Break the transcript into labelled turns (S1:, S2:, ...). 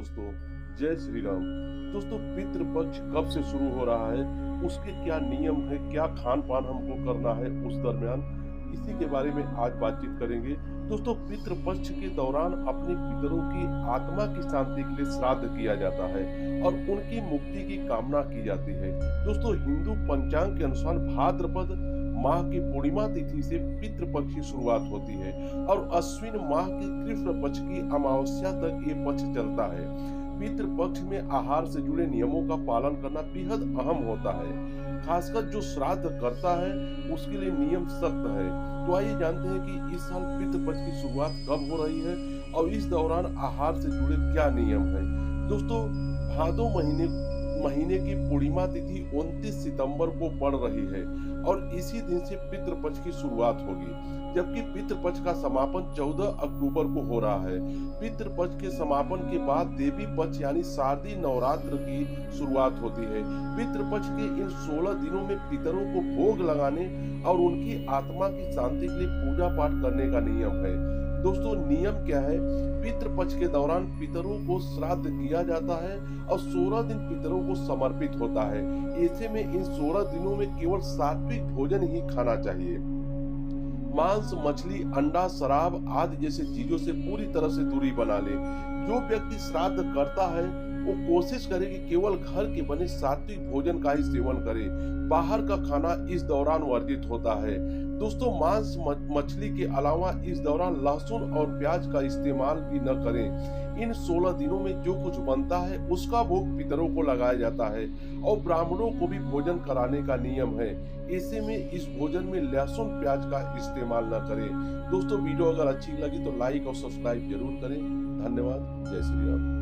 S1: जय श्री राम। दोस्तों, पितृपक्ष कब से शुरू हो रहा है? उसके क्या नियम है? क्या खान पान हमको करना है उस दरमियान? इसी के बारे में आज बातचीत करेंगे। दोस्तों, पितृपक्ष के दौरान अपने पितरों की आत्मा की शांति के लिए श्राद्ध किया जाता है और उनकी मुक्ति की कामना की जाती है। दोस्तों, हिंदू पंचांग के अनुसार भाद्रपद माह की पूर्णिमा तिथि से पितृपक्ष की शुरुआत होती है और अश्विन माह के कृष्ण पक्ष की अमावस्या तक ये पक्ष चलता है। पितृ पक्ष में आहार से जुड़े नियमों का पालन करना बेहद अहम होता है। खासकर जो श्राद्ध करता है, उसके लिए नियम सख्त है। तो आइए जानते हैं कि इस साल पितृ पक्ष की शुरुआत कब हो रही है और इस दौरान आहार से जुड़े क्या नियम है। दोस्तों, भादो महीने महीने की पूर्णिमा तिथि 29 सितंबर को पड़ रही है और इसी दिन से पितृपक्ष की शुरुआत होगी, जबकि पितृपक्ष का समापन 14 अक्टूबर को हो रहा है। पितृपक्ष के समापन के बाद देवी पक्ष यानी शारदीय नवरात्र की शुरुआत होती है। पितृपक्ष के इन 16 दिनों में पितरों को भोग लगाने और उनकी आत्मा की शांति के लिए पूजा पाठ करने का नियम है। दोस्तों, नियम क्या है? पितृ पक्ष के दौरान पितरों को श्राद्ध किया जाता है और 16 दिन पितरों को समर्पित होता है। ऐसे में इन 16 दिनों में केवल सात्विक भोजन ही खाना चाहिए। मांस, मछली, अंडा, शराब आदि जैसे चीज़ों से पूरी तरह से दूरी बना ले। जो व्यक्ति श्राद्ध करता है, वो कोशिश करे कि केवल घर के बने सात्विक भोजन का ही सेवन करे। बाहर का खाना इस दौरान वर्जित होता है। दोस्तों, मांस मछली के अलावा इस दौरान लहसुन और प्याज का इस्तेमाल भी न करें। इन 16 दिनों में जो कुछ बनता है, उसका भोग पितरों को लगाया जाता है और ब्राह्मणों को भी भोजन कराने का नियम है। ऐसे में इस भोजन में लहसुन, प्याज का इस्तेमाल न करें। दोस्तों, वीडियो अगर अच्छी लगी तो लाइक और सब्सक्राइब ज़रूर करें। धन्यवाद। जय श्री राम।